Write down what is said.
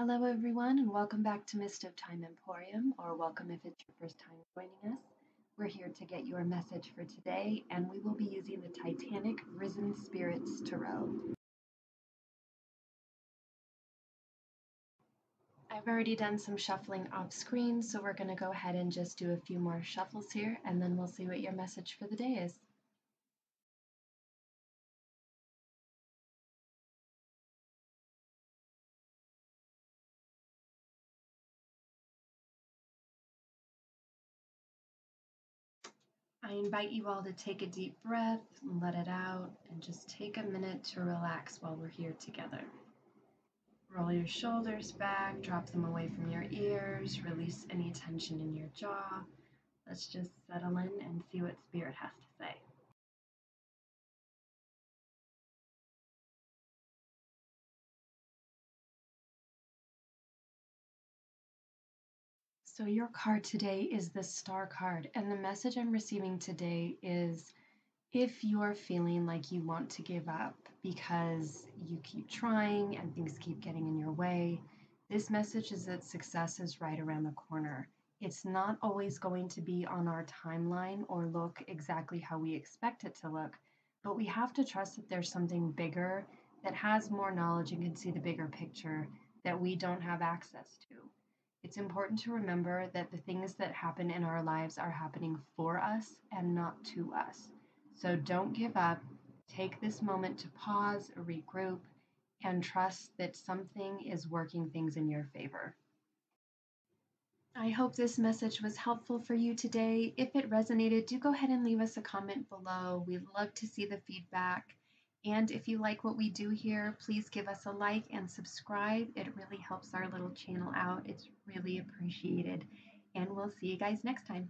Hello, everyone, and welcome back to Mist of Time Emporium, or welcome if it's your first time joining us. We're here to get your message for today, and we will be using the Titanic Risen Spirits Tarot. I've already done some shuffling off screen, so we're going to go ahead and just do a few more shuffles here, and then we'll see what your message for the day is. I invite you all to take a deep breath, let it out, and just take a minute to relax while we're here together. Roll your shoulders back, drop them away from your ears, release any tension in your jaw. Let's just settle in and see what Spirit has to So, your card today is the Star card, and the message I'm receiving today is if you're feeling like you want to give up because you keep trying and things keep getting in your way, this message is that success is right around the corner. It's not always going to be on our timeline or look exactly how we expect it to look, but we have to trust that there's something bigger that has more knowledge and can see the bigger picture that we don't have access to. It's important to remember that the things that happen in our lives are happening for us and not to us. So don't give up. Take this moment to pause, regroup, and trust that something is working things in your favor. I hope this message was helpful for you today. If it resonated, do go ahead and leave us a comment below. We'd love to see the feedback. And if you like what we do here, please give us a like and subscribe. It really helps our little channel out. It's really appreciated. And we'll see you guys next time.